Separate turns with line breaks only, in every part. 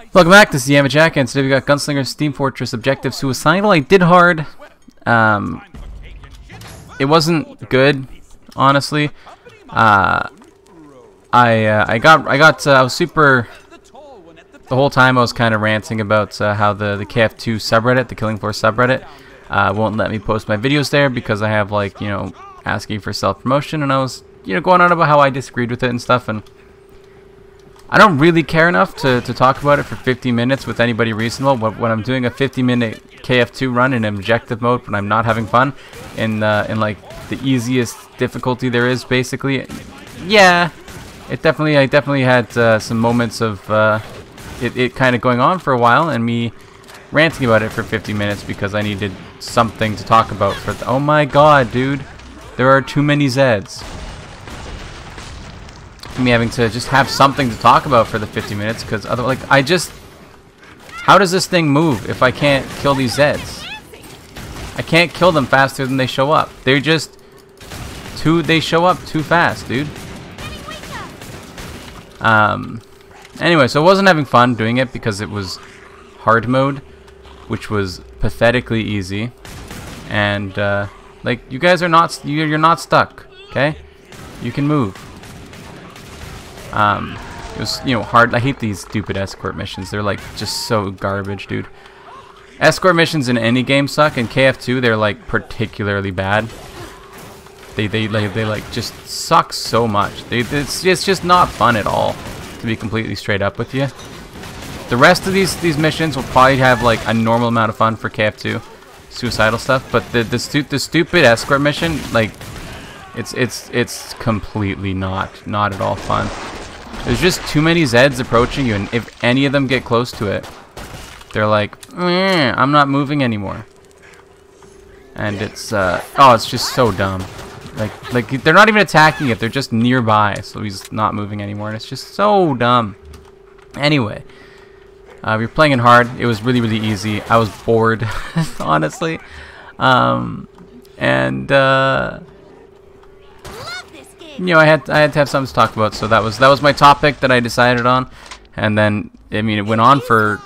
Welcome back, this is Yamajac, and today we got Gunslinger Steam Fortress Objective Suicidal. I did hard. Um, it wasn't good, honestly. Uh, I uh, I got I got uh, I was super. The whole time I was kind of ranting about uh, how the the KF2 subreddit, the Killing Floor subreddit, uh, won't let me post my videos there because I have like you know asking for self promotion, and I was you know going on about how I disagreed with it and stuff and. I don't really care enough to, to talk about it for 50 minutes with anybody reasonable. When, when I'm doing a 50 minute KF2 run in objective mode, when I'm not having fun, in uh, in like the easiest difficulty there is, basically, yeah, it definitely I definitely had uh, some moments of uh, it, it kind of going on for a while and me ranting about it for 50 minutes because I needed something to talk about. For oh my god, dude, there are too many Zeds me having to just have something to talk about for the 50 minutes because other like I just how does this thing move if I can't kill these Zeds? I can't kill them faster than they show up. They're just too they show up too fast, dude. Um anyway, so I wasn't having fun doing it because it was hard mode, which was pathetically easy. And uh like you guys are not you're not stuck, okay? You can move. Um, it was, you know, hard. I hate these stupid escort missions. They're like just so garbage, dude. Escort missions in any game suck. In KF2, they're like particularly bad. They they like they like just suck so much. They it's it's just not fun at all. To be completely straight up with you. The rest of these these missions will probably have like a normal amount of fun for KF2, suicidal stuff. But the the, stu the stupid escort mission, like, it's it's it's completely not not at all fun. There's just too many Zeds approaching you, and if any of them get close to it, they're like, I'm not moving anymore. And it's, uh, oh, it's just so dumb. Like, like they're not even attacking it, they're just nearby, so he's not moving anymore, and it's just so dumb. Anyway, uh, we are playing it hard. It was really, really easy. I was bored, honestly. Um, and, uh, you know, I had I had to have something to talk about, so that was that was my topic that I decided on, and then I mean it went on for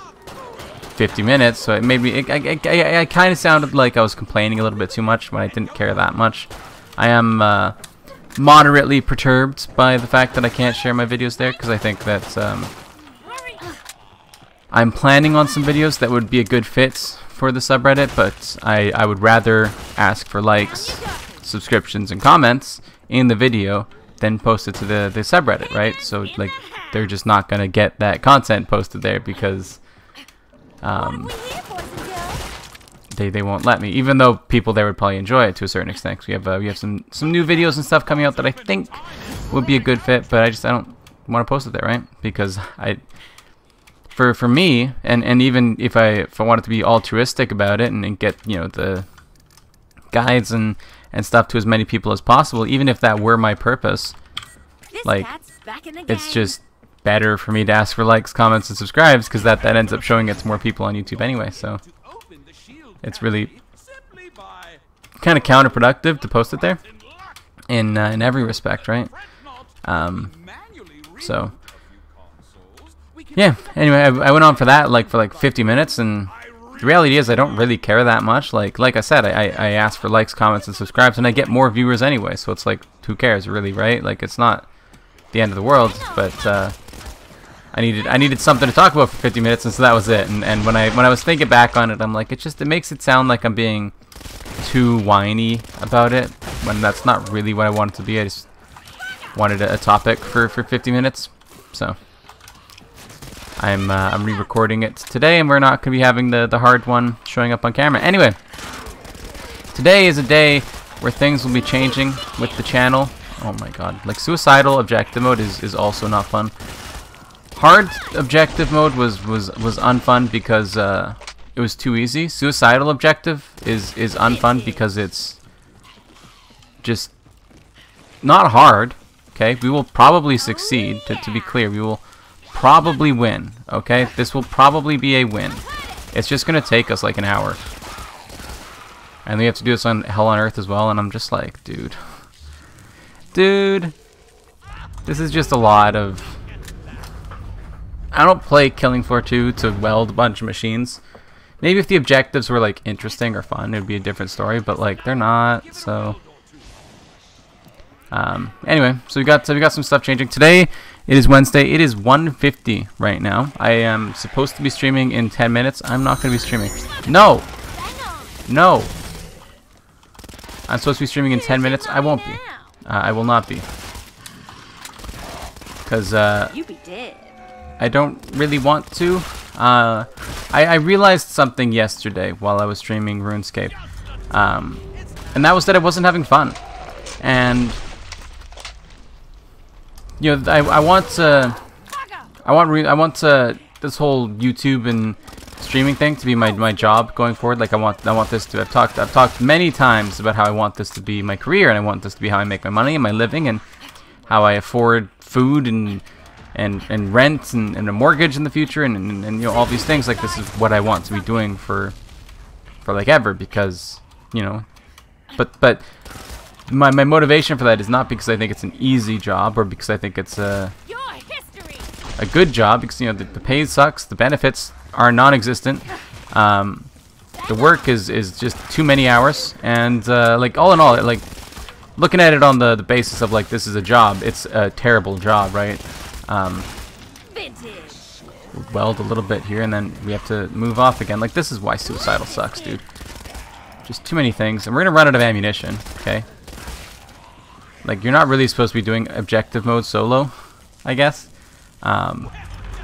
50 minutes, so it made me. It, I, I, I kind of sounded like I was complaining a little bit too much when I didn't care that much. I am uh, moderately perturbed by the fact that I can't share my videos there because I think that um, I'm planning on some videos that would be a good fit for the subreddit, but I I would rather ask for likes, subscriptions, and comments in the video, then post it to the, the subreddit, right? So like they're just not gonna get that content posted there because um, they they won't let me. Even though people there would probably enjoy it to a certain extent. we have uh, we have some some new videos and stuff coming out that I think would be a good fit, but I just I don't want to post it there, right? Because I for for me and and even if I if I wanted to be altruistic about it and, and get you know the guides and and stuff to as many people as possible, even if that were my purpose. Like, it's just better for me to ask for likes, comments, and subscribes because that, that ends up showing it to more people on YouTube anyway, so it's really kind of counterproductive to post it there in, uh, in every respect, right? Um, so, yeah, anyway, I, I went on for that, like, for like 50 minutes, and the reality is I don't really care that much. Like like I said, I, I ask for likes, comments, and subscribes, and I get more viewers anyway. So it's like, who cares, really, right? Like it's not the end of the world. But uh, I needed I needed something to talk about for 50 minutes, and so that was it. And and when I when I was thinking back on it, I'm like, it just it makes it sound like I'm being too whiny about it when that's not really what I wanted to be. I just wanted a, a topic for for 50 minutes. So. I'm uh, I'm re-recording it today, and we're not to be having the the hard one showing up on camera. Anyway, today is a day where things will be changing with the channel. Oh my god, like suicidal objective mode is is also not fun. Hard objective mode was was was unfun because uh, it was too easy. Suicidal objective is is unfun because it's just not hard. Okay, we will probably succeed. To to be clear, we will probably win, okay? This will probably be a win. It's just going to take us like an hour. And we have to do this on Hell on Earth as well, and I'm just like, dude. Dude. This is just a lot of... I don't play Killing Floor 2 to weld a bunch of machines. Maybe if the objectives were like interesting or fun, it would be a different story. But like they're not, so. Um, anyway, so we got so we got some stuff changing today. It is Wednesday. It is 1:50 right now. I am supposed to be streaming in 10 minutes. I'm not going to be streaming. No, no. I'm supposed to be streaming in 10 minutes. I won't be. Uh, I will not be. Because uh, I don't really want to. Uh, I, I, realized something yesterday while I was streaming RuneScape. Um, and that was that I wasn't having fun. And, you know, I, I want to... I want I want to this whole YouTube and streaming thing to be my, my job going forward. Like I want I want this to I've talked I've talked many times about how I want this to be my career and I want this to be how I make my money and my living and how I afford food and and and rent and, and a mortgage in the future and, and, and you know all these things like this is what I want to be doing for for like ever because you know but but my, my motivation for that is not because I think it's an easy job or because I think it's a a good job because you know the, the pay sucks the benefits are non-existent um, the work is is just too many hours and uh, like all in all like looking at it on the the basis of like this is a job it's a terrible job right um, weld a little bit here, and then we have to move off again. Like, this is why Suicidal sucks, dude. Just too many things. And we're going to run out of ammunition, okay? Like, you're not really supposed to be doing objective mode solo, I guess. Um,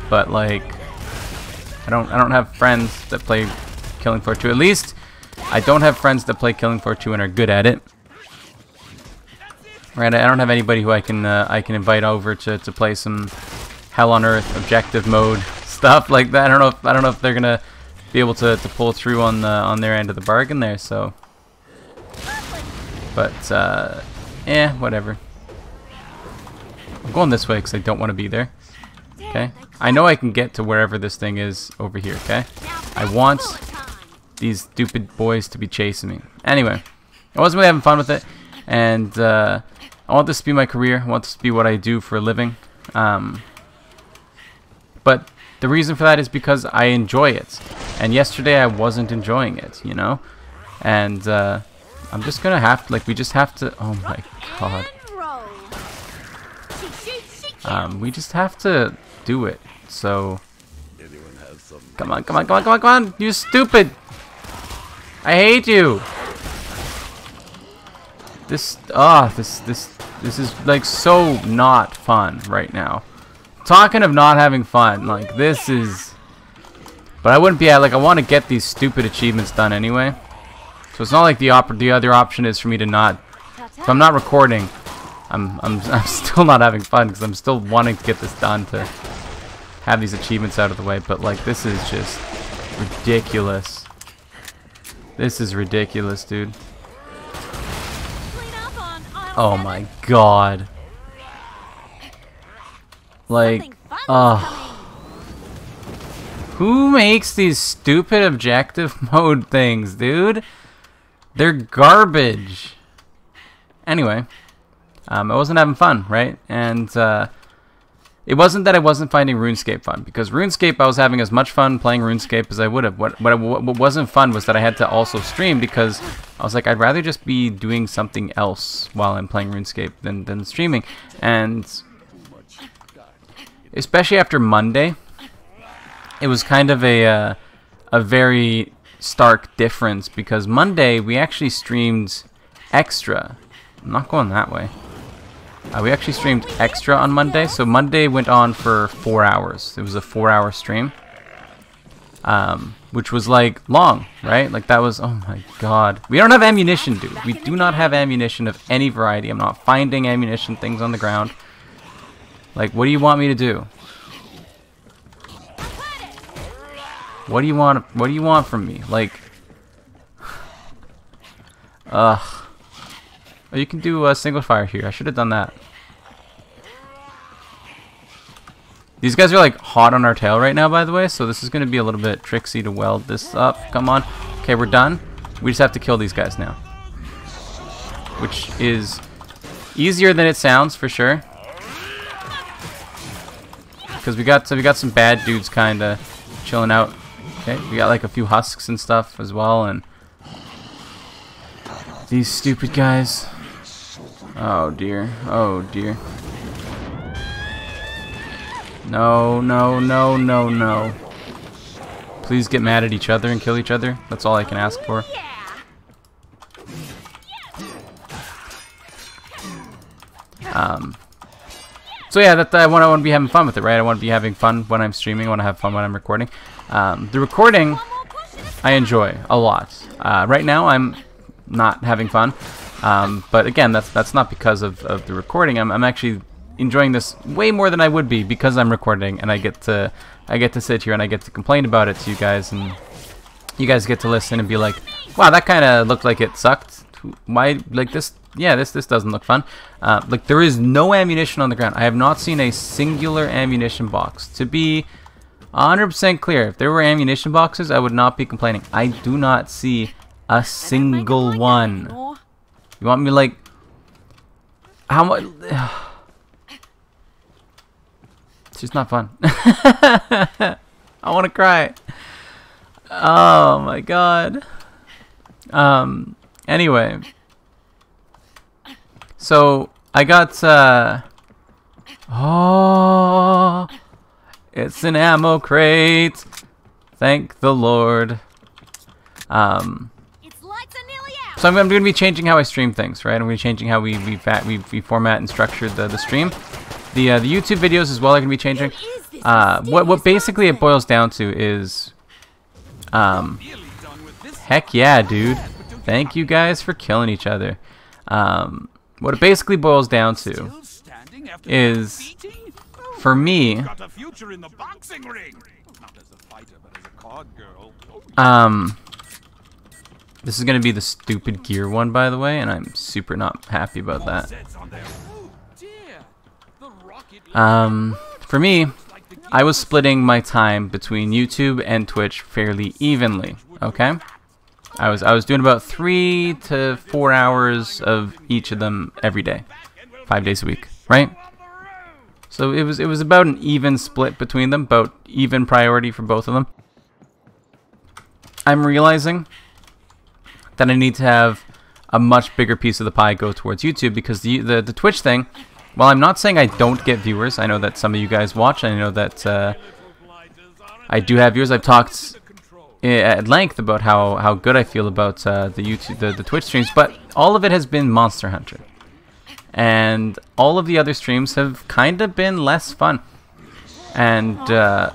but, like, I don't, I don't have friends that play Killing Floor 2. At least, I don't have friends that play Killing Floor 2 and are good at it. Right, I don't have anybody who I can uh, I can invite over to, to play some Hell on Earth objective mode stuff like that. I don't know if I don't know if they're gonna be able to, to pull through on the on their end of the bargain there. So, but uh, eh, whatever. I'm going this way because I don't want to be there. Okay, I know I can get to wherever this thing is over here. Okay, I want these stupid boys to be chasing me. Anyway, I wasn't really having fun with it, and. Uh, I want this to be my career. I want this to be what I do for a living. Um, but the reason for that is because I enjoy it. And yesterday I wasn't enjoying it, you know? And uh, I'm just gonna have to, like, we just have to, oh my god. Um, we just have to do it. So, come on, come on, come on, come on, come on, you stupid! I hate you! This, ah, oh, this, this, this is like so not fun right now. Talking of not having fun, like this is... But I wouldn't be, like I want to get these stupid achievements done anyway. So it's not like the op the other option is for me to not... If I'm not recording, I'm, I'm, I'm still not having fun because I'm still wanting to get this done to have these achievements out of the way. But like this is just ridiculous. This is ridiculous, dude. Oh my god. Like, who makes these stupid objective mode things, dude? They're garbage. Anyway, um, I wasn't having fun, right? And uh, it wasn't that I wasn't finding RuneScape fun, because RuneScape I was having as much fun playing RuneScape as I would have. What, what, what wasn't fun was that I had to also stream, because I was like, I'd rather just be doing something else while I'm playing RuneScape than, than streaming. And especially after Monday, it was kind of a, uh, a very stark difference, because Monday we actually streamed extra. I'm not going that way. Uh, we actually streamed extra on Monday, so Monday went on for four hours. It was a four-hour stream, um, which was like long, right? Like that was, oh my god. We don't have ammunition, dude. We do not have ammunition of any variety. I'm not finding ammunition things on the ground. Like, what do you want me to do? What do you want? What do you want from me? Like, ugh. Oh, you can do a single fire here. I should have done that. These guys are like hot on our tail right now, by the way, so this is going to be a little bit tricksy to weld this up. Come on. Okay, we're done. We just have to kill these guys now. Which is easier than it sounds, for sure. because we got so we got some bad dudes kind of chilling out. Okay, we got like a few husks and stuff as well, and these stupid guys. Oh dear. Oh dear. No, no, no, no, no. Please get mad at each other and kill each other. That's all I can ask for. Um, so yeah, that I want I want to be having fun with it, right? I want to be having fun when I'm streaming. I want to have fun when I'm recording. Um, the recording I enjoy a lot. Uh, right now I'm not having fun, um, but again, that's that's not because of, of the recording. I'm I'm actually enjoying this way more than I would be because I'm recording and I get to I get to sit here and I get to complain about it to you guys and you guys get to listen and be like, wow, that kind of looked like it sucked. Why like this yeah, this this doesn't look fun. Uh, like there is no ammunition on the ground. I have not seen a singular ammunition box. To be 100% clear, if there were ammunition boxes, I would not be complaining. I do not see a single one. You want me like how much? It's just not fun. I want to cry. Oh my god. Um. Anyway. So I got uh Oh It's an ammo crate. Thank the Lord. Um so I'm, I'm going to be changing how I stream things, right? I'm going to be changing how we we, we, we format and structure the, the stream. The uh, the YouTube videos as well are going to be changing. Uh, what what basically it boils down to is, um, heck yeah, dude. Thank you guys for killing each other. Um, what it basically boils down to is, for me, um, this is going to be the stupid gear one, by the way, and I'm super not happy about that. Um, for me, I was splitting my time between YouTube and Twitch fairly evenly, okay? I was I was doing about three to four hours of each of them every day, five days a week, right? So it was it was about an even split between them, about even priority for both of them. I'm realizing that I need to have a much bigger piece of the pie go towards YouTube because the the, the Twitch thing, while I'm not saying I don't get viewers, I know that some of you guys watch. I know that uh, I do have viewers. I've talked at length about how, how good I feel about uh, the YouTube the, the Twitch streams, but all of it has been Monster Hunter. And all of the other streams have kind of been less fun. And, uh,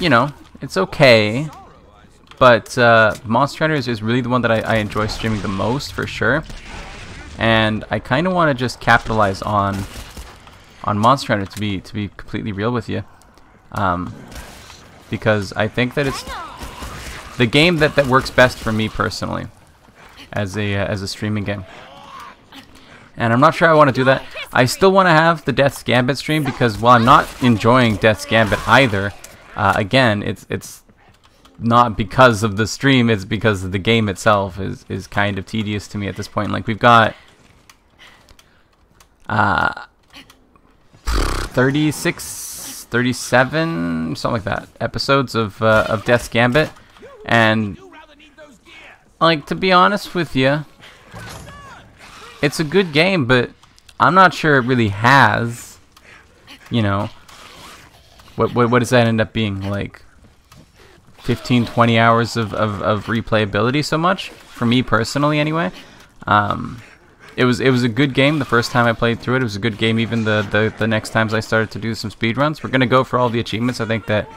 you know, it's okay. But uh, Monster Hunter is, is really the one that I, I enjoy streaming the most, for sure. And I kind of want to just capitalize on on Monster Hunter, to be, to be completely real with you. Um, because I think that it's the game that, that works best for me personally as a uh, as a streaming game. And I'm not sure I want to do that. I still want to have the Death's Gambit stream because while I'm not enjoying Death's Gambit either, uh, again, it's it's not because of the stream, it's because the game itself is, is kind of tedious to me at this point. Like, we've got uh, 36, 37, something like that, episodes of, uh, of Death's Gambit. And, like, to be honest with you, it's a good game, but I'm not sure it really has, you know, what, what, what does that end up being, like, 15, 20 hours of, of, of replayability so much, for me personally anyway. Um, it was it was a good game the first time I played through it. It was a good game even the, the, the next times I started to do some speed runs. We're going to go for all the achievements. I think that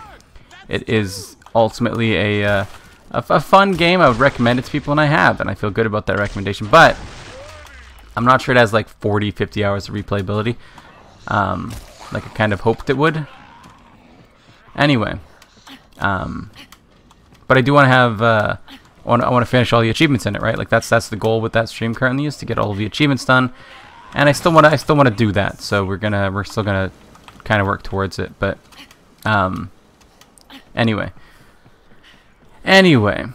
it is ultimately a, uh, a, a fun game. I would recommend it to people, and I have, and I feel good about that recommendation. But I'm not sure it has like 40, 50 hours of replayability, um, like I kind of hoped it would. Anyway, um, but I do want to have, uh, I want, to finish all the achievements in it, right? Like that's that's the goal with that stream currently is to get all the achievements done, and I still want to I still want to do that. So we're gonna we're still gonna kind of work towards it. But um, anyway, anyway.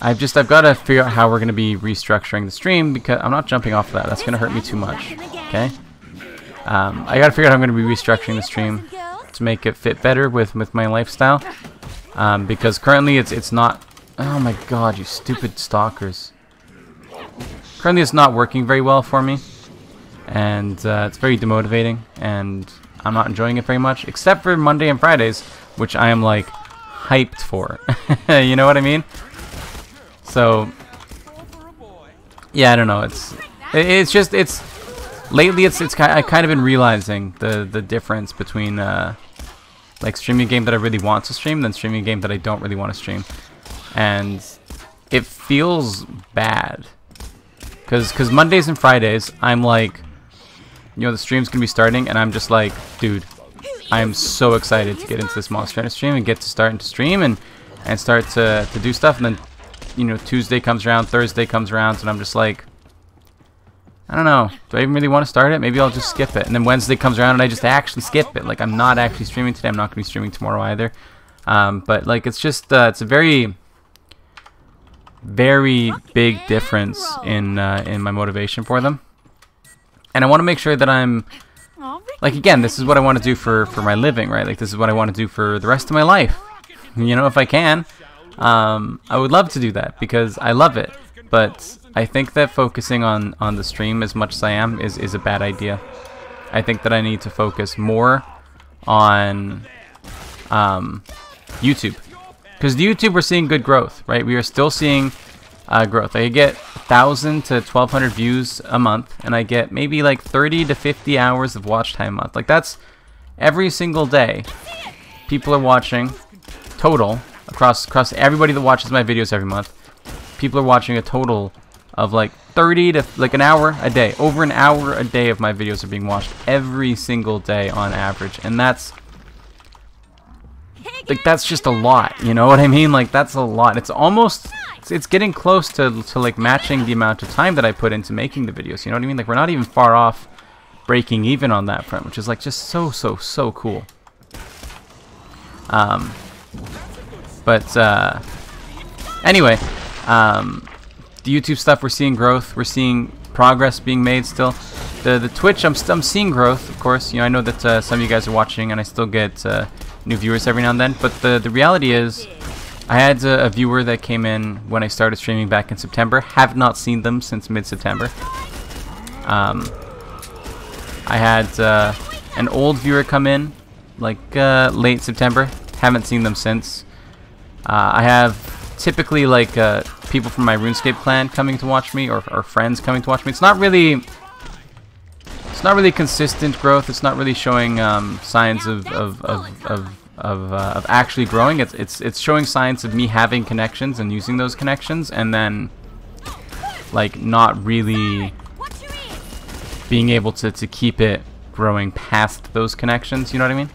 I've just I've got to figure out how we're going to be restructuring the stream because I'm not jumping off of that. That's going to hurt me too much. Okay. Um, I gotta figure out how I'm gonna be restructuring the stream to make it fit better with with my lifestyle. Um, because currently it's it's not. Oh my god, you stupid stalkers! Currently, it's not working very well for me, and uh, it's very demotivating, and I'm not enjoying it very much, except for Monday and Fridays, which I am like hyped for. you know what I mean? So, yeah, I don't know. It's it's just it's lately it's it's I kind of been realizing the the difference between uh, like streaming a game that I really want to stream than streaming a game that I don't really want to stream, and it feels bad because cause Mondays and Fridays, I'm like, you know, the stream's to be starting, and I'm just like, dude, I am so excited to get into this Monster Hunter stream and get to start to stream and, and start to, to do stuff. And then, you know, Tuesday comes around, Thursday comes around, and I'm just like, I don't know. Do I even really want to start it? Maybe I'll just skip it. And then Wednesday comes around and I just actually skip it. Like, I'm not actually streaming today. I'm not going to be streaming tomorrow either. Um, but, like, it's just, uh, it's a very very big difference in uh, in my motivation for them. And I want to make sure that I'm like again, this is what I want to do for for my living, right? Like this is what I want to do for the rest of my life. You know, if I can, um, I would love to do that because I love it. But I think that focusing on on the stream as much as I am is is a bad idea. I think that I need to focus more on um, YouTube because YouTube, we're seeing good growth, right? We are still seeing uh, growth. I get 1,000 to 1,200 views a month, and I get maybe like 30 to 50 hours of watch time a month. Like that's every single day. People are watching total across across everybody that watches my videos every month. People are watching a total of like 30 to like an hour a day. Over an hour a day of my videos are being watched every single day on average, and that's like that's just a lot you know what I mean like that's a lot it's almost it's, it's getting close to, to like matching the amount of time that I put into making the videos you know what I mean like we're not even far off breaking even on that front which is like just so so so cool um but uh anyway um the YouTube stuff we're seeing growth we're seeing progress being made still the the Twitch I'm, I'm seeing growth of course you know I know that uh, some of you guys are watching and I still get uh, new viewers every now and then. But the, the reality is, I had a, a, viewer that came in when I started streaming back in September. Have not seen them since mid-September. Um, I had uh, an old viewer come in, like uh, late September. Haven't seen them since. Uh, I have typically like uh, people from my RuneScape clan coming to watch me, or, or friends coming to watch me. It's not really it's not really consistent growth. It's not really showing um, signs of of of of, of, uh, of actually growing. It's it's it's showing signs of me having connections and using those connections, and then like not really being able to to keep it growing past those connections. You know what I mean?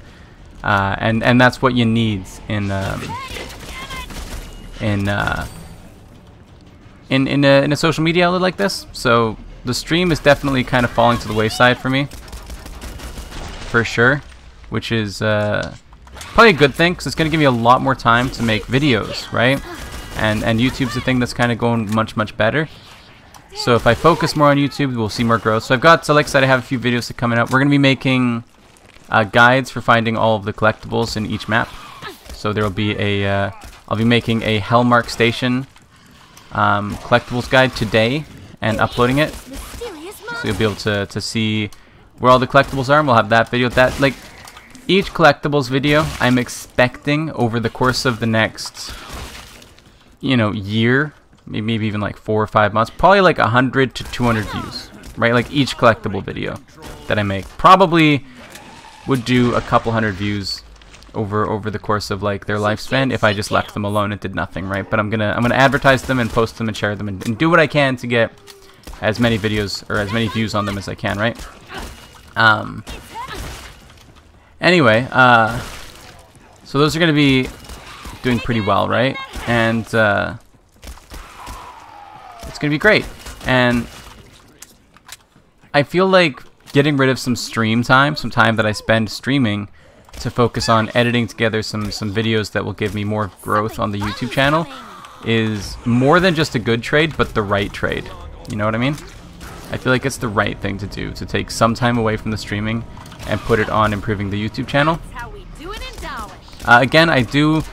Uh, and and that's what you need in um, in uh, in in a, in a social media outlet like this. So the stream is definitely kind of falling to the wayside for me. For sure. Which is uh, probably a good thing, because it's going to give me a lot more time to make videos, right? And, and YouTube's the thing that's kind of going much, much better. So if I focus more on YouTube, we'll see more growth. So I've got, so like I said, I have a few videos coming up. We're going to be making uh, guides for finding all of the collectibles in each map. So there will be a, uh, I'll be making a Hellmark Station um, collectibles guide today and uploading it. So you'll be able to, to see where all the collectibles are, and we'll have that video. That like each collectibles video, I'm expecting over the course of the next, you know, year, maybe even like four or five months, probably like 100 to 200 views, right? Like each collectible video that I make. Probably would do a couple hundred views over over the course of like their lifespan if I just left them alone and did nothing, right? But I'm gonna I'm gonna advertise them and post them and share them and, and do what I can to get as many videos or as many views on them as I can, right? Um. Anyway, uh, so those are gonna be doing pretty well, right? And uh, it's gonna be great. And I feel like getting rid of some stream time, some time that I spend streaming to focus on editing together some, some videos that will give me more growth on the YouTube channel is more than just a good trade, but the right trade. You know what I mean? I feel like it's the right thing to do to take some time away from the streaming and put it on improving the YouTube channel. Uh, again, I do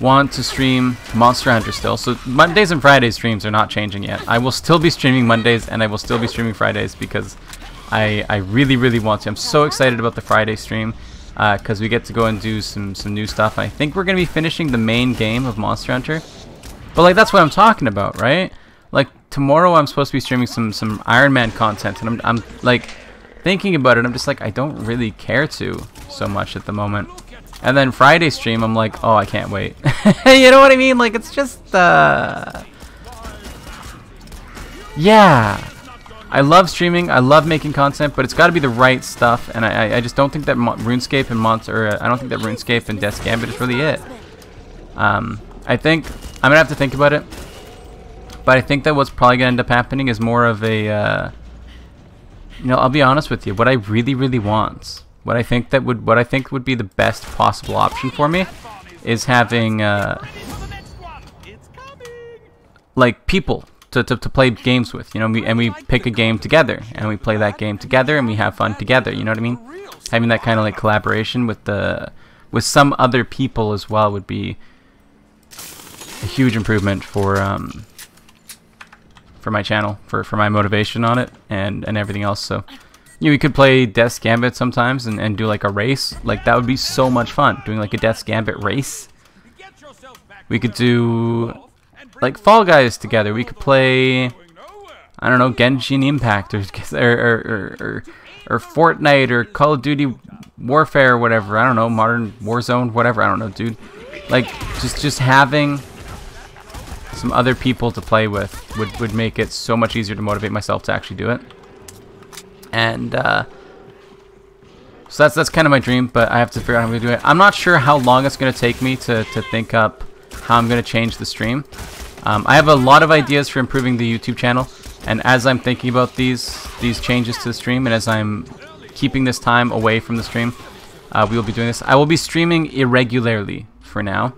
want to stream Monster Hunter still, so Mondays and Fridays streams are not changing yet. I will still be streaming Mondays and I will still be streaming Fridays because I, I really, really want to. I'm so excited about the Friday stream because uh, we get to go and do some, some new stuff. I think we're going to be finishing the main game of Monster Hunter. But like that's what I'm talking about, right? Like tomorrow I'm supposed to be streaming some, some Iron Man content and I'm, I'm like thinking about it. I'm just like, I don't really care to so much at the moment. And then Friday stream, I'm like, oh, I can't wait. you know what I mean? Like, it's just, uh... Yeah. I love streaming, I love making content, but it's got to be the right stuff, and I, I just don't think that RuneScape and Mont or uh, I don't think that RuneScape and Death's Gambit is really it. Um, I think I'm gonna have to think about it, but I think that what's probably gonna end up happening is more of a, uh, you know, I'll be honest with you. What I really, really want, what I think that would, what I think would be the best possible option for me, is having, uh, like people to, to, to play games with, you know, and we pick a game together, and we play that game together, and we have fun together, you know what I mean? Having that kind of like collaboration with the, with some other people as well would be a huge improvement for, um, for my channel, for, for my motivation on it, and, and everything else, so, you know, we could play Death's Gambit sometimes and, and do like a race, like that would be so much fun, doing like a Death's Gambit race. We could do like Fall Guys together. We could play, I don't know, Genshin Impact or or or, or, or Fortnite or Call of Duty Warfare or whatever. I don't know, Modern Warzone, whatever. I don't know, dude. Like just just having some other people to play with would would make it so much easier to motivate myself to actually do it. And uh, so that's that's kind of my dream, but I have to figure out how I'm gonna do it. I'm not sure how long it's gonna take me to to think up how I'm gonna change the stream. Um, I have a lot of ideas for improving the YouTube channel, and as I'm thinking about these these changes to the stream, and as I'm keeping this time away from the stream, uh, we will be doing this. I will be streaming irregularly for now.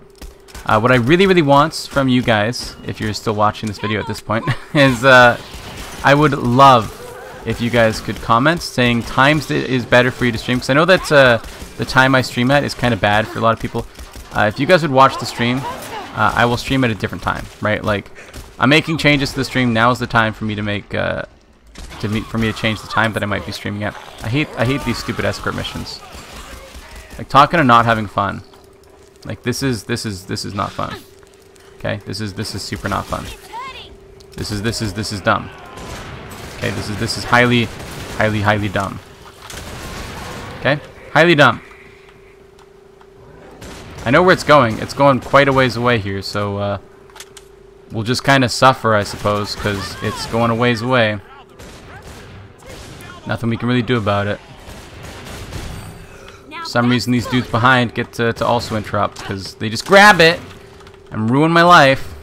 Uh, what I really, really want from you guys, if you're still watching this video at this point, is uh, I would love if you guys could comment saying times that is better for you to stream, because I know that uh, the time I stream at is kind of bad for a lot of people. Uh, if you guys would watch the stream, uh, I will stream at a different time, right? Like, I'm making changes to the stream. Now is the time for me to make, uh, to meet, for me to change the time that I might be streaming at. I hate, I hate these stupid escort missions. Like talking and not having fun. Like this is, this is, this is not fun. Okay, this is, this is super not fun. This is, this is, this is dumb. Okay, this is, this is highly, highly, highly dumb. Okay, highly dumb. I know where it's going. It's going quite a ways away here, so uh, we'll just kind of suffer, I suppose, because it's going a ways away. Nothing we can really do about it. For some reason, these dudes behind get to, to also interrupt, because they just grab it and ruin my life.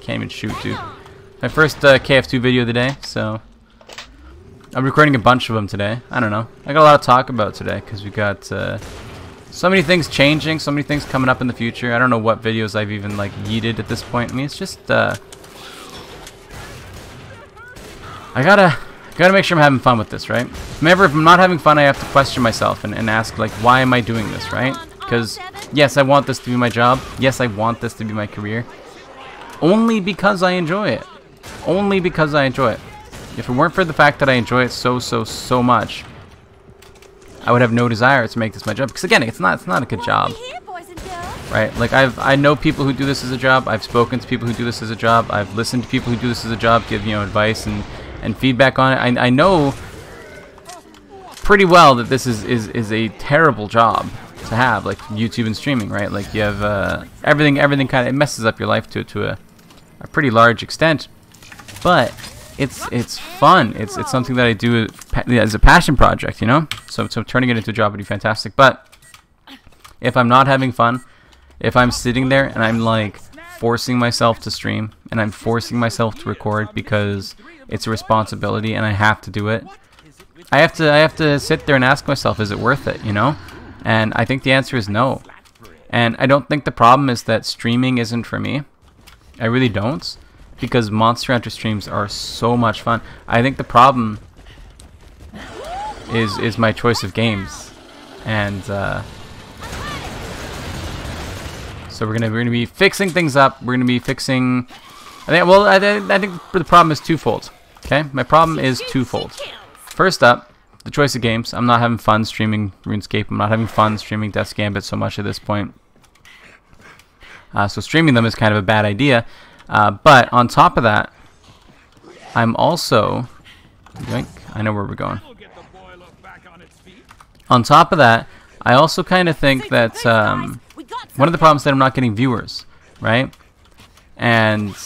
Can't even shoot, dude. My first uh, KF2 video of the day, so I'm recording a bunch of them today. I don't know. I got a lot to talk about today because we got uh, so many things changing, so many things coming up in the future. I don't know what videos I've even like yeeted at this point. I mean, it's just uh, I gotta gotta make sure I'm having fun with this, right? Whenever if I'm not having fun, I have to question myself and, and ask like, why am I doing this, right? Because yes, I want this to be my job. Yes, I want this to be my career. Only because I enjoy it. Only because I enjoy it. If it weren't for the fact that I enjoy it so, so, so much, I would have no desire to make this my job. Because again, it's not, it's not a good job. Right? Like I've, I know people who do this as a job. I've spoken to people who do this as a job. I've listened to people who do this as a job, give you know advice and, and feedback on it. I, I know pretty well that this is, is, is a terrible job to have, like YouTube and streaming, right? Like you have uh, everything, everything kind of it messes up your life to to a, a pretty large extent. But it's it's fun. It's it's something that I do as a passion project, you know. So so turning it into a job would be fantastic. But if I'm not having fun, if I'm sitting there and I'm like forcing myself to stream and I'm forcing myself to record because it's a responsibility and I have to do it, I have to I have to sit there and ask myself, is it worth it? You know. And I think the answer is no. And I don't think the problem is that streaming isn't for me. I really don't. Because Monster Hunter streams are so much fun. I think the problem is is my choice of games, and uh, so we're gonna we're gonna be fixing things up. We're gonna be fixing. I think well I, I think the problem is twofold. Okay, my problem is twofold. First up, the choice of games. I'm not having fun streaming RuneScape. I'm not having fun streaming Death's Gambit so much at this point. Uh, so streaming them is kind of a bad idea. Uh, but on top of that, I'm also... I know where we're going. On top of that, I also kind of think that um, one of the problems is that I'm not getting viewers, right? And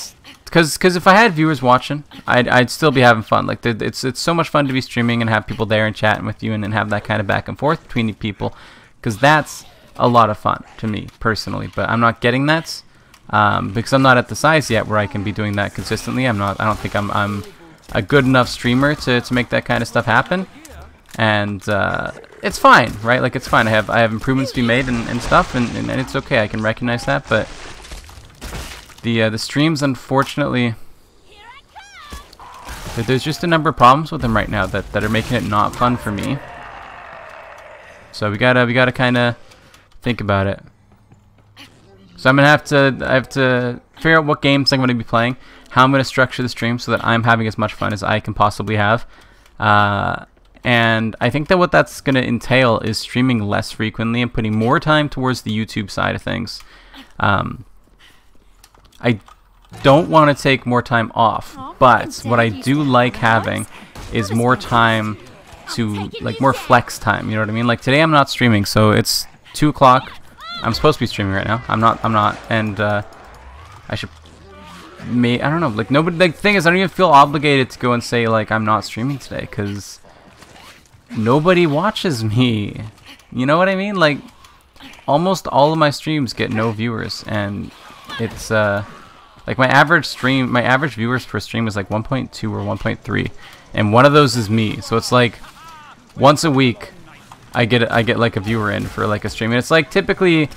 because because if I had viewers watching, I'd, I'd still be having fun. Like it's it's so much fun to be streaming and have people there and chatting with you and, and have that kind of back and forth between people, because that's a lot of fun to me personally. But I'm not getting that um, because I'm not at the size yet where I can be doing that consistently. I'm not. I don't think I'm I'm a good enough streamer to to make that kind of stuff happen. And uh, it's fine, right? Like it's fine. I have I have improvements to be made and, and stuff, and, and it's okay. I can recognize that, but the uh, the streams, unfortunately, there's just a number of problems with them right now that, that are making it not fun for me. So we gotta we gotta kind of think about it. So I'm gonna have to I have to figure out what games I'm gonna be playing, how I'm gonna structure the stream so that I'm having as much fun as I can possibly have. Uh, and I think that what that's gonna entail is streaming less frequently and putting more time towards the YouTube side of things. Um, I don't want to take more time off, but what I do like having is more time to, like, more flex time, you know what I mean? Like, today I'm not streaming, so it's 2 o'clock. I'm supposed to be streaming right now. I'm not, I'm not, and, uh, I should, may, I don't know, like, nobody, the thing is, I don't even feel obligated to go and say, like, I'm not streaming today, because nobody watches me. You know what I mean? Like, almost all of my streams get no viewers, and it's uh like my average stream my average viewers per stream is like 1.2 or 1.3 and one of those is me so it's like once a week I get I get like a viewer in for like a stream. And it's like typically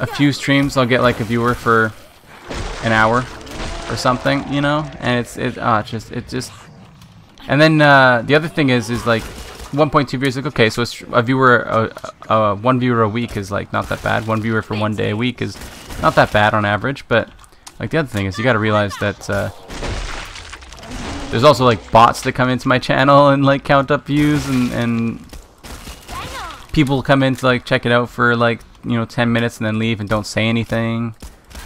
a few streams I'll get like a viewer for an hour or something you know? And it's it ah just it just and then uh, the other thing is is like 1.2 viewers like okay so a viewer uh, uh, one viewer a week is like not that bad. One viewer for one day a week is not that bad on average. But like the other thing is you got to realize that uh, there's also like bots that come into my channel and like count up views and and people come in to like check it out for like you know 10 minutes and then leave and don't say anything.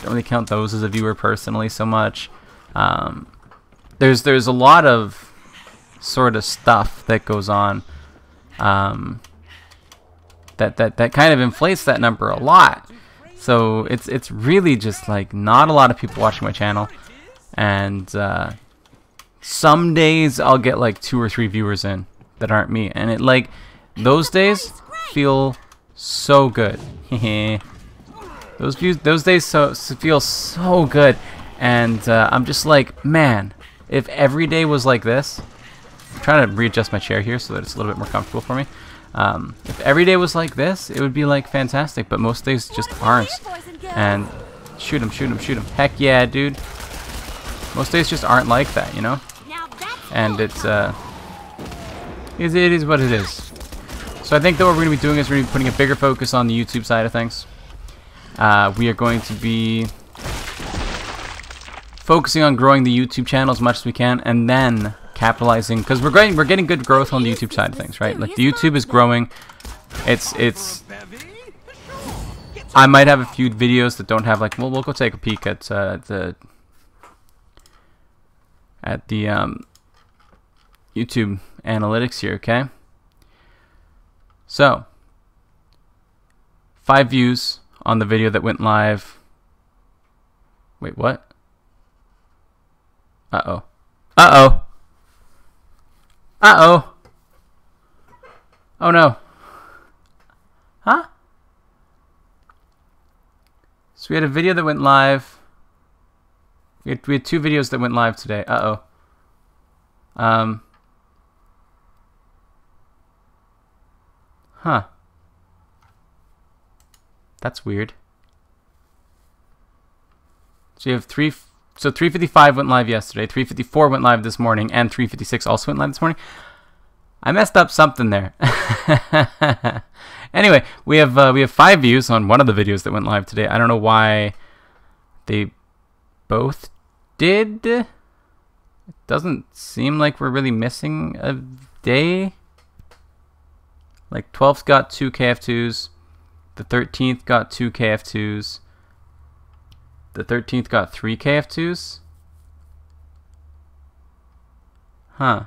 Don't really count those as a viewer personally so much. Um, there's there's a lot of sort of stuff that goes on um, that that that kind of inflates that number a lot. So it's it's really just like not a lot of people watching my channel, and uh, some days I'll get like two or three viewers in that aren't me, and it like those days feel so good. those views, those days so feel so good, and uh, I'm just like, man, if every day was like this, I'm trying to readjust my chair here so that it's a little bit more comfortable for me. Um, if every day was like this, it would be like fantastic, but most days just aren't. And shoot him, shoot him, shoot him. Heck yeah, dude. Most days just aren't like that, you know? And it's, uh, it is what it is. So I think that what we're going to be doing is we're going to be putting a bigger focus on the YouTube side of things. Uh, we are going to be focusing on growing the YouTube channel as much as we can, and then capitalizing because we're getting we're getting good growth on the YouTube side of things, right? Like the YouTube is growing. It's it's. I might have a few videos that don't have like. Well, we'll go take a peek at uh, the at the um, YouTube analytics here. Okay. So five views on the video that went live. Wait, what? Uh oh. Uh oh. Uh-oh. Oh no. Huh? So we had a video that went live. We had, we had two videos that went live today. Uh-oh. Um. Huh. That's weird. So you have three so 355 went live yesterday, 354 went live this morning, and 356 also went live this morning. I messed up something there. anyway, we have uh, we have five views on one of the videos that went live today. I don't know why they both did. It doesn't seem like we're really missing a day. Like 12th got two KF2s, the 13th got two KF2s, the 13th got three KF2s. Huh.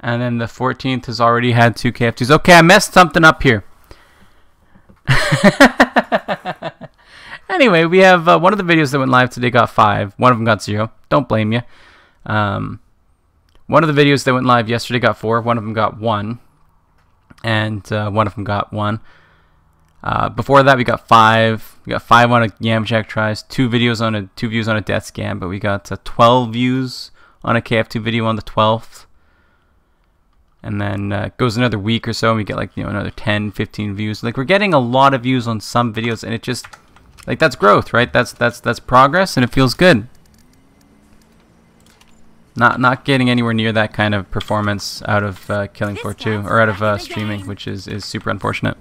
And then the 14th has already had two KF2s. Okay, I messed something up here. anyway, we have uh, one of the videos that went live today got five. One of them got zero. Don't blame you. Um, one of the videos that went live yesterday got four. One of them got one. And uh, one of them got one. Uh, before that, we got five. We got five on a Yamajac tries, two videos on a two views on a death scan, but we got uh, 12 views on a KF2 video on the 12th and then uh, goes another week or so and we get like you know another 10 15 views like we're getting a lot of views on some videos and it just like that's growth right that's that's that's progress and it feels good not not getting anywhere near that kind of performance out of uh, killing floor 2 or out of uh, streaming which is is super unfortunate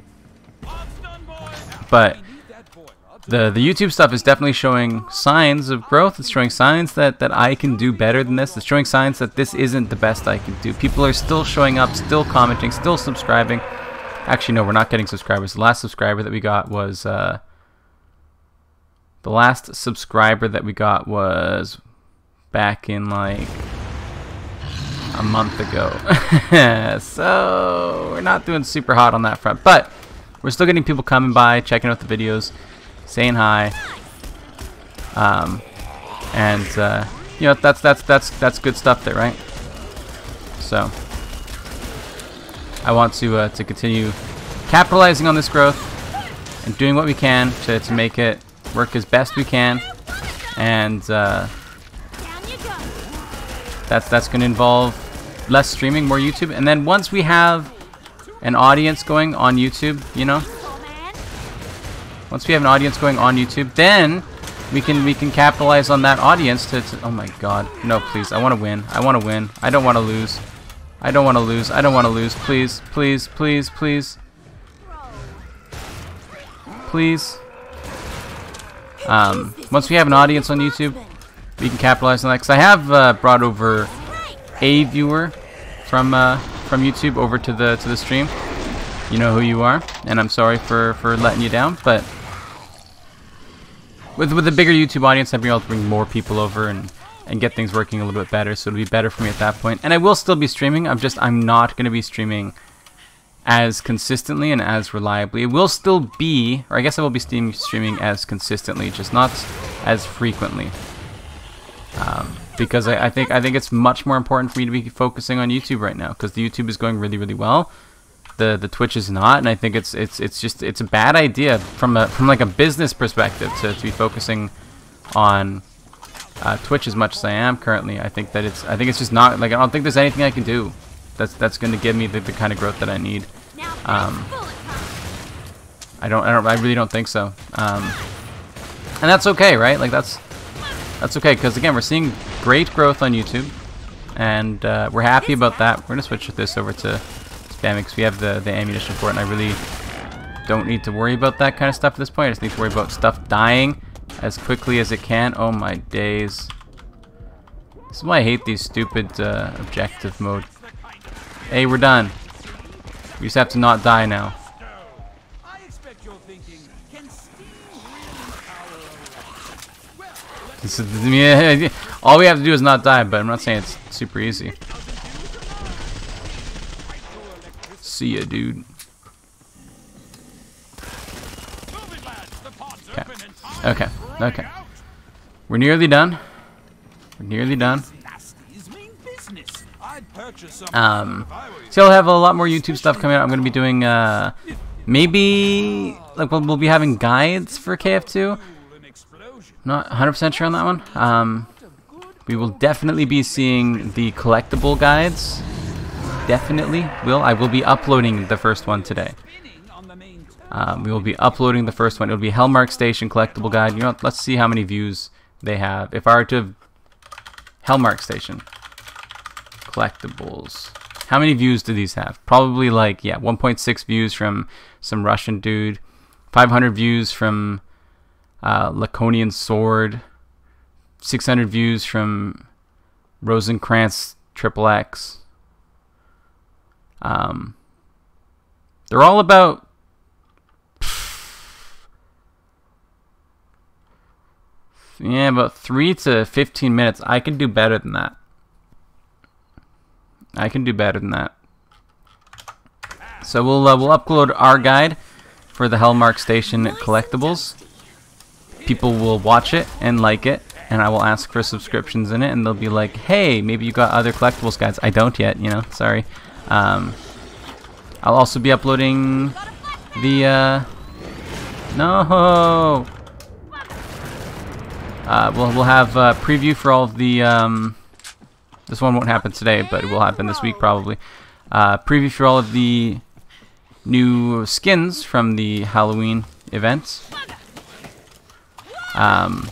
but the the YouTube stuff is definitely showing signs of growth. It's showing signs that that I can do better than this. It's showing signs that this isn't the best I can do. People are still showing up, still commenting, still subscribing. Actually, no, we're not getting subscribers. The last subscriber that we got was uh, the last subscriber that we got was back in like a month ago. so we're not doing super hot on that front, but we're still getting people coming by, checking out the videos saying hi. Um, and uh, you know that's that's that's that's good stuff there, right? So I want to uh, to continue capitalizing on this growth and doing what we can to to make it work as best we can, and uh, that's that's going to involve less streaming, more YouTube, and then once we have an audience going on YouTube, you know, once we have an audience going on YouTube, then we can we can capitalize on that audience to, to oh my god. No, please. I want to win. I want to win. I don't want to lose. I don't want to lose. I don't want to lose. Please, please, please, please. Please. Um, once we have an audience on YouTube, we can capitalize on that. Because I have uh, brought over a viewer from uh, from YouTube over to the to the stream. You know who you are, and I'm sorry for for letting you down, but with with a bigger YouTube audience, I'd be able to bring more people over and and get things working a little bit better. So it'll be better for me at that point. And I will still be streaming. I'm just I'm not going to be streaming as consistently and as reliably. It will still be, or I guess I will be streaming as consistently, just not as frequently. Um, because I, I think I think it's much more important for me to be focusing on YouTube right now because the YouTube is going really really well the the Twitch is not, and I think it's it's it's just it's a bad idea from a from like a business perspective to, to be focusing on uh, Twitch as much as I am currently. I think that it's I think it's just not like I don't think there's anything I can do that's that's going to give me the, the kind of growth that I need. Um, I don't I don't I really don't think so. Um, and that's okay, right? Like that's that's okay because again we're seeing great growth on YouTube, and uh, we're happy about that. We're gonna switch this over to spamming because we have the, the ammunition for it and I really don't need to worry about that kind of stuff at this point. I just need to worry about stuff dying as quickly as it can. Oh my days. This is why I hate these stupid uh, objective mode. Hey, we're done. We just have to not die now. all we have to do is not die, but I'm not saying it's super easy. See ya, dude. Okay. Okay. Okay. We're nearly done. We're nearly done. Um, so I'll have a lot more YouTube stuff coming out. I'm going to be doing, uh, maybe, like, we'll, we'll be having guides for KF2. Not 100% sure on that one. Um, we will definitely be seeing the collectible guides definitely will. I will be uploading the first one today. Um, we will be uploading the first one. It'll be Hellmark Station Collectible Guide. You know, let's see how many views they have, if I were to Hellmark Station, collectibles. How many views do these have? Probably like, yeah, 1.6 views from some Russian dude, 500 views from uh, Laconian Sword, 600 views from Rosencrantz Triple X. Um, they're all about yeah, about three to 15 minutes. I can do better than that. I can do better than that. So we'll uh, we'll upload our guide for the Hellmark Station collectibles. People will watch it and like it, and I will ask for subscriptions in it, and they'll be like, "Hey, maybe you got other collectibles guides." I don't yet, you know. Sorry. Um, I'll also be uploading the uh, no. Uh, we'll we'll have a preview for all of the um, this one won't happen today, but it will happen this week probably. Uh, preview for all of the new skins from the Halloween events. Um,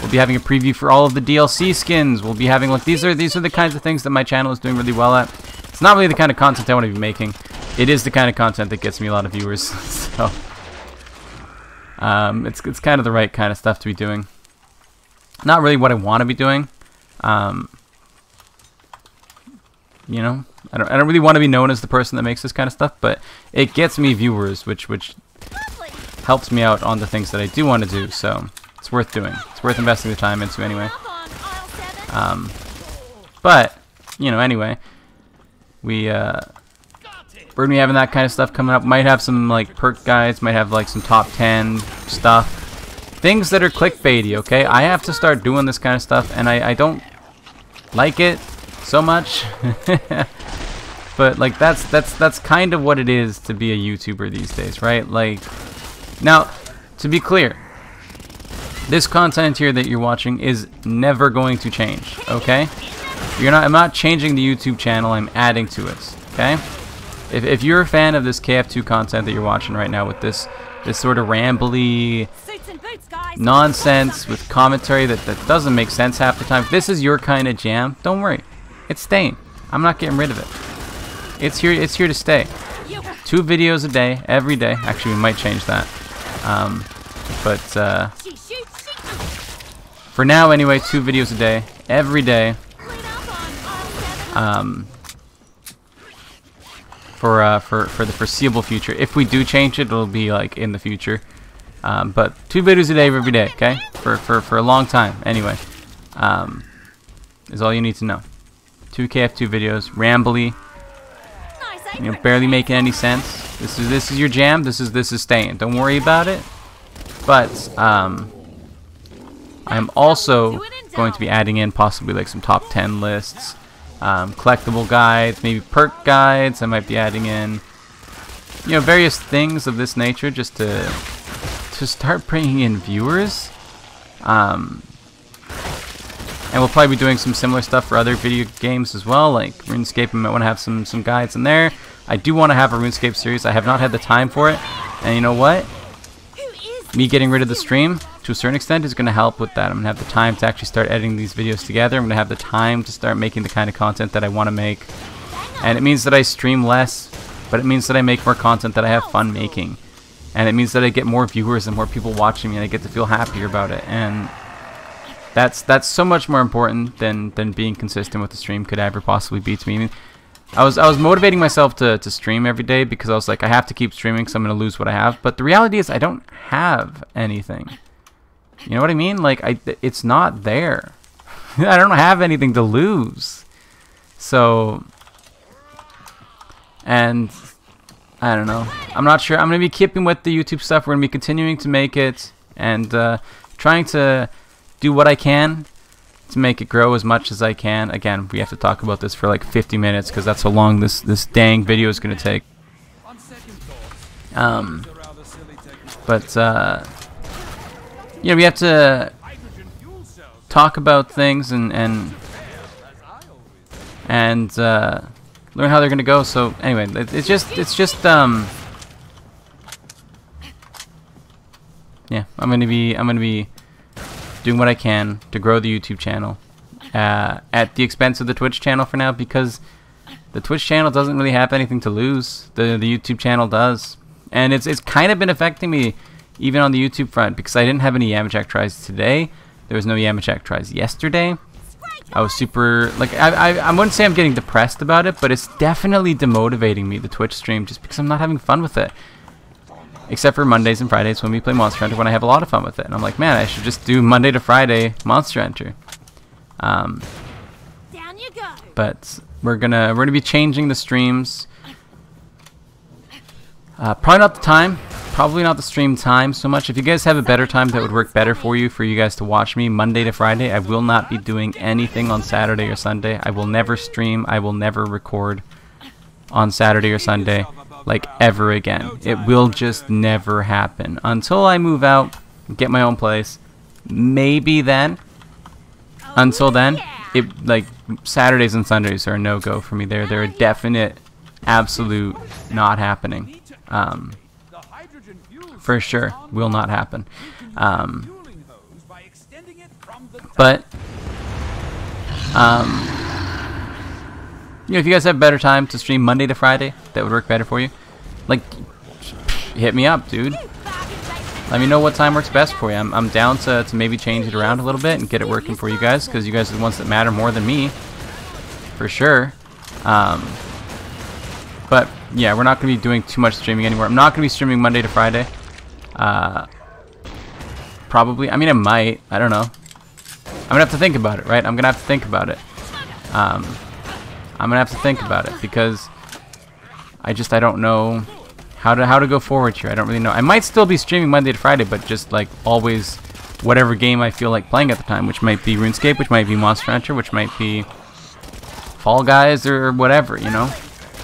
we'll be having a preview for all of the DLC skins. We'll be having like these are these are the kinds of things that my channel is doing really well at. It's not really the kind of content I want to be making. It is the kind of content that gets me a lot of viewers. so um, it's it's kind of the right kind of stuff to be doing. Not really what I want to be doing. Um, you know, I don't, I don't really want to be known as the person that makes this kind of stuff, but it gets me viewers, which which helps me out on the things that I do want to do. So it's worth doing. It's worth investing the time into anyway. Um, but you know, anyway, we uh, we're gonna be having that kind of stuff coming up. Might have some like perk guides. Might have like some top 10 stuff. Things that are clickbaity. Okay, I have to start doing this kind of stuff, and I I don't like it so much. but like that's that's that's kind of what it is to be a YouTuber these days, right? Like now, to be clear, this content here that you're watching is never going to change, okay? You're not I'm not changing the YouTube channel, I'm adding to it, okay? If if you're a fan of this KF2 content that you're watching right now with this this sort of rambly nonsense with commentary that, that doesn't make sense half the time. If this is your kind of jam, don't worry. It's staying. I'm not getting rid of it. It's here. It's here to stay. Two videos a day, every day. Actually, we might change that. Um, but uh, for now, anyway, two videos a day, every day. Um, for uh, for for the foreseeable future. If we do change it, it'll be like in the future. Um, but two videos a day every day, okay? For for for a long time, anyway. Um, is all you need to know two KF2 videos, rambly, you know, barely making any sense. This is this is your jam. This is this is staying. Don't worry about it. But um, I'm also going to be adding in possibly like some top 10 lists, um, collectible guides, maybe perk guides. I might be adding in, you know, various things of this nature just to to start bringing in viewers. Um, and we'll probably be doing some similar stuff for other video games as well, like RuneScape. I might want to have some, some guides in there. I do want to have a RuneScape series. I have not had the time for it. And you know what? Me getting rid of the stream, to a certain extent, is going to help with that. I'm going to have the time to actually start editing these videos together. I'm going to have the time to start making the kind of content that I want to make. And it means that I stream less, but it means that I make more content that I have fun making. And it means that I get more viewers and more people watching me, and I get to feel happier about it. And that's that's so much more important than than being consistent with the stream could ever possibly be to me. I, mean, I was I was motivating myself to to stream every day because I was like I have to keep streaming because I'm gonna lose what I have. But the reality is I don't have anything. You know what I mean? Like I it's not there. I don't have anything to lose. So and I don't know. I'm not sure. I'm gonna be keeping with the YouTube stuff. We're gonna be continuing to make it and uh, trying to do what I can to make it grow as much as I can. Again, we have to talk about this for like 50 minutes because that's how long this this dang video is going to take. Um, but uh, yeah, we have to talk about things and and and uh, learn how they're going to go. So anyway, it, it's just it's just um. Yeah, I'm gonna be I'm gonna be doing what I can to grow the YouTube channel uh, at the expense of the Twitch channel for now because the Twitch channel doesn't really have anything to lose. The the YouTube channel does, and it's it's kind of been affecting me even on the YouTube front because I didn't have any Yamajac tries today. There was no Yamajac tries yesterday. I was super like I, I I wouldn't say I'm getting depressed about it, but it's definitely demotivating me the Twitch stream just because I'm not having fun with it. Except for Mondays and Fridays when we play Monster Hunter when I have a lot of fun with it. And I'm like, man, I should just do Monday to Friday Monster Hunter. Um,
Down you go.
but we're gonna we're gonna be changing the streams. Uh, probably not the time, probably not the stream time so much. If you guys have a better time that would work better for you, for you guys to watch me Monday to Friday, I will not be doing anything on Saturday or Sunday. I will never stream. I will never record on Saturday or Sunday, like ever again. It will just never happen until I move out, get my own place. Maybe then. Until then, it like Saturdays and Sundays are a no go for me. They're they're a definite, absolute not happening. Um, for sure, will not happen. Um, but um, you know, if you guys have better time to stream Monday to Friday, that would work better for you. Like, hit me up, dude. Let me know what time works best for you. I'm, I'm down to, to maybe change it around a little bit and get it working for you guys because you guys are the ones that matter more than me, for sure. Um, but yeah, we're not going to be doing too much streaming anymore. I'm not going to be streaming Monday to Friday. Uh, probably. I mean, I might. I don't know. I'm going to have to think about it, right? I'm going to have to think about it. Um, I'm to have to think about it because I just, I don't know how to how to go forward here. I don't really know. I might still be streaming Monday to Friday, but just like always, whatever game I feel like playing at the time, which might be RuneScape, which might be Monster Hunter, which might be Fall Guys or whatever, you know.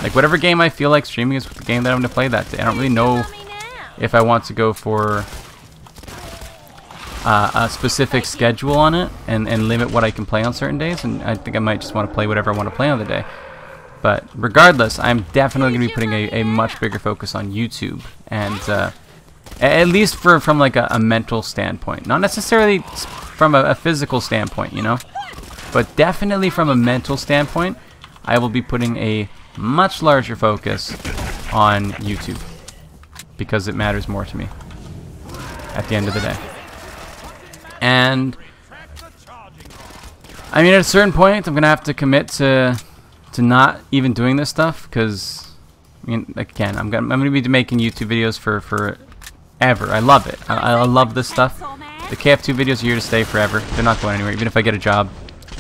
Like whatever game I feel like streaming is the game that I'm gonna play that day. I don't really know if I want to go for uh, a specific schedule on it and and limit what I can play on certain days. And I think I might just want to play whatever I want to play on the day. But regardless, I'm definitely going to be putting a, a much bigger focus on YouTube, and uh, at least for from like a, a, mental standpoint, not necessarily from a, a, physical standpoint, you know, but definitely from a mental standpoint, I will be putting a much larger focus on YouTube because it matters more to me at the end of the day. And I mean, at a certain point, I'm gonna have to commit to to not even doing this stuff because I mean again I'm gonna I'm gonna be making YouTube videos for for ever. I love it. I, I love this stuff. The KF2 videos are here to stay forever. They're not going anywhere. Even if I get a job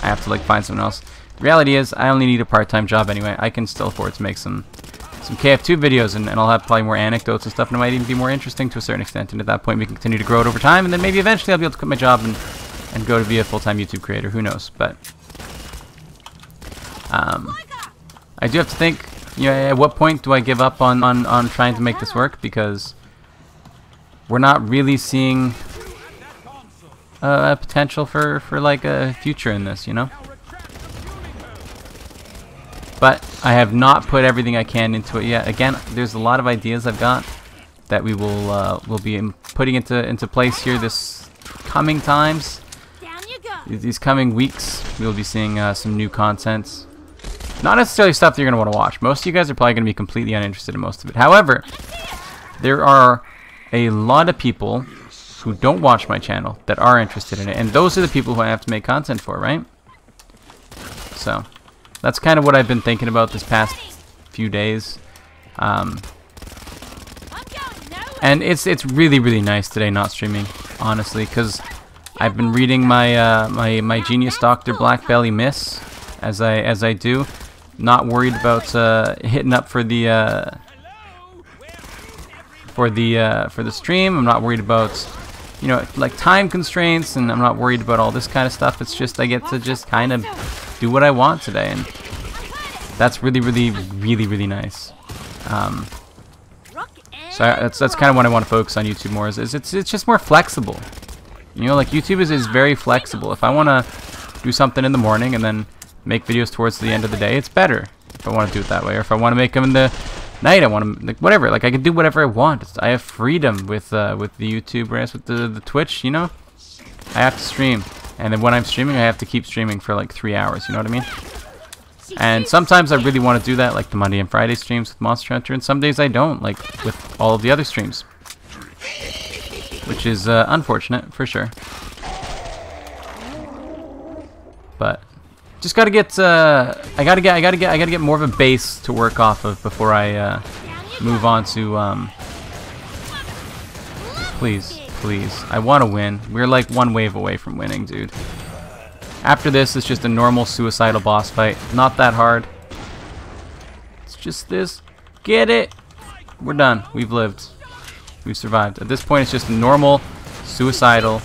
I have to like find someone else. The reality is I only need a part-time job anyway. I can still afford to make some some KF2 videos and, and I'll have probably more anecdotes and stuff and it might even be more interesting to a certain extent and at that point we can continue to grow it over time and then maybe eventually I'll be able to quit my job and and go to be a full-time YouTube creator who knows but um, I do have to think, you know, at what point do I give up on, on, on trying to make this work? Because we're not really seeing uh, a potential for, for like a future in this, you know? But I have not put everything I can into it yet. Again, there's a lot of ideas I've got that we will uh, will be putting into into place here this coming times. These coming weeks, we'll be seeing uh, some new contents. Not necessarily stuff that you're going to want to watch. Most of you guys are probably going to be completely uninterested in most of it. However, there are a lot of people who don't watch my channel that are interested in it. And those are the people who I have to make content for, right? So, that's kind of what I've been thinking about this past few days. Um, and it's it's really, really nice today not streaming, honestly, because I've been reading my, uh, my, my Genius Doctor Black Belly Miss as I, as I do not worried about uh, hitting up for the uh, for the uh, for the stream. I'm not worried about you know like time constraints, and I'm not worried about all this kind of stuff. It's just I get to just kind of do what I want today, and that's really, really, really, really nice. Um, so I, that's that's kind of what I want to focus on YouTube more. Is, is it's it's just more flexible. You know, like YouTube is is very flexible. If I want to do something in the morning and then make videos towards the end of the day, it's better if I want to do it that way. Or if I want to make them in the night, I want to like whatever. Like I can do whatever I want. It's, I have freedom with uh, with the YouTube, with the the Twitch. You know, I have to stream. And then when I'm streaming, I have to keep streaming for like three hours. You know what I mean? And sometimes I really want to do that, like the Monday and Friday streams with Monster Hunter, and some days I don't, like with all of the other streams. Which is uh, unfortunate, for sure. But just gotta get, uh, I gotta get, I gotta get, I gotta get more of a base to work off of before I uh, move on to. Um, please, please, I want to win. We're like one wave away from winning, dude. After this, it's just a normal suicidal boss fight. Not that hard. It's just this. Get it? We're done. We've lived. We've survived. At this point, it's just a normal, suicidal.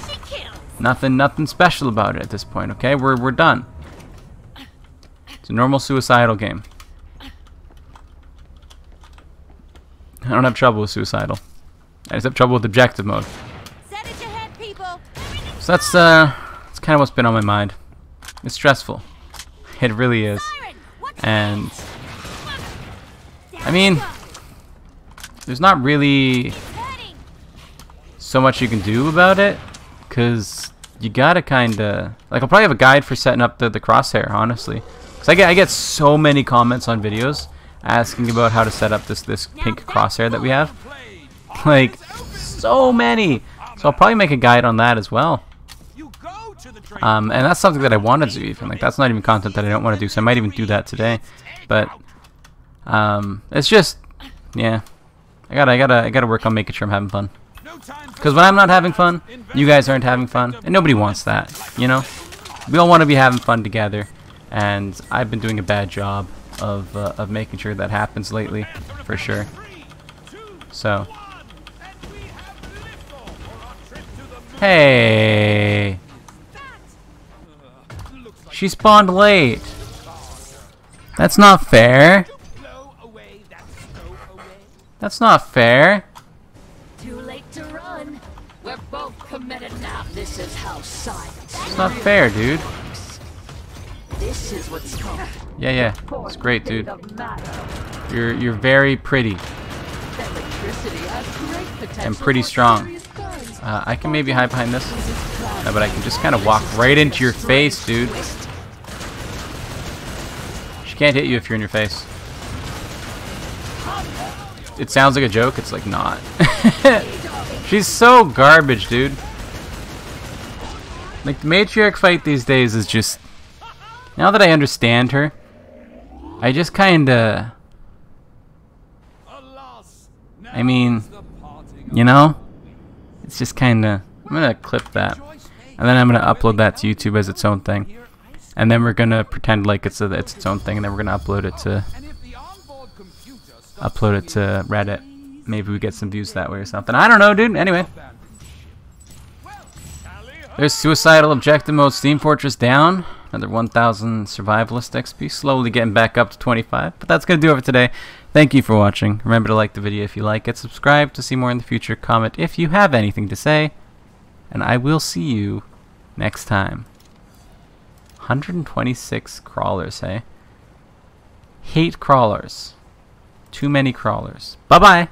Nothing, nothing special about it at this point. Okay, we're we're done. It's a normal suicidal game. I don't have trouble with suicidal. I just have trouble with objective mode. So that's uh, that's kind of what's been on my mind. It's stressful. It really is. And I mean, there's not really so much you can do about it, cause you gotta kinda like I'll probably have a guide for setting up the the crosshair, honestly. Cause I get I get so many comments on videos asking about how to set up this this pink crosshair that we have, like so many. So I'll probably make a guide on that as well. Um, and that's something that I want to do even. Like that's not even content that I don't want to do. So I might even do that today. But um, it's just yeah. I gotta I gotta I gotta work on making sure I'm having fun. Because when I'm not having fun, you guys aren't having fun, and nobody wants that. You know, we all want to be having fun together, and I've been doing a bad job of uh, of making sure that happens lately, for sure. So. Hey. She spawned late. That's not fair. That's not fair.
Too late to run. We're both committed now. This is how science.
It's not fair, dude.
This is what's called
Yeah, yeah. It's great, dude. You're you're very pretty.
Electricity has great potential.
And pretty strong. Uh, I can maybe hide behind this. No, but I can just kind of walk right into your face, dude. Can't hit you if you're in your face. It sounds like a joke. It's like not. She's so garbage, dude. Like the matriarch fight these days is just. Now that I understand her, I just kind of. I mean, you know, it's just kind of. I'm gonna clip that, and then I'm gonna upload that to YouTube as its own thing, and then we're gonna pretend like it's a, it's its own thing, and then we're gonna upload it to upload it to Reddit. Maybe we get some views that way or something. I don't know, dude. Anyway, there's suicidal objective mode. Steam Fortress down. Another 1,000 survivalist XP. Slowly getting back up to 25. But that's gonna do it for today. Thank you for watching. Remember to like the video if you like it. Subscribe to see more in the future. Comment if you have anything to say. And I will see you next time. 126 crawlers, hey? Hate crawlers. Too many crawlers. Bye-bye.